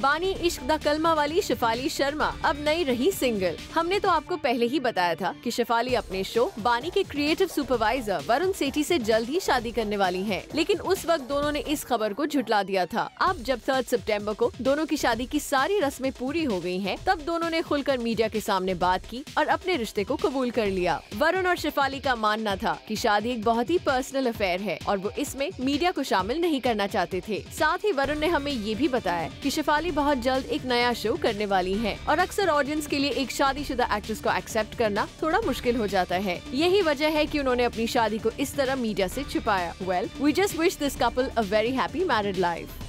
बानी इश्क द कलमा वाली शिफाली शर्मा अब नई रही सिंगल हमने तो आपको पहले ही बताया था कि शिफाली अपने शो बानी के क्रिएटिव सुपरवाइजर वरुण सेठी से जल्द ही शादी करने वाली हैं। लेकिन उस वक्त दोनों ने इस खबर को झुटला दिया था। अब जब थर्ड सितंबर को दोनों की शादी की सारी रस्में पूरी हो गई हैं, तब दोनों ने खुलकर मीडिया के सामने बात की और अपने रिश्ते को कबूल कर लिया। वरुण और शिफाली का मानना था की शादी एक बहुत ही पर्सनल अफेयर है और वो इसमें मीडिया को शामिल नहीं करना चाहते थे। साथ ही वरुण ने हमें ये भी बताया की शिफाली बहुत जल्द एक नया शो करने वाली है। और अक्सर ऑडियंस के लिए एक शादीशुदा एक्ट्रेस को एक्सेप्ट करना थोड़ा मुश्किल हो जाता है। यही वजह है कि उन्होंने अपनी शादी को इस तरह मीडिया से छुपाया। Well we just wish this couple a very happy married life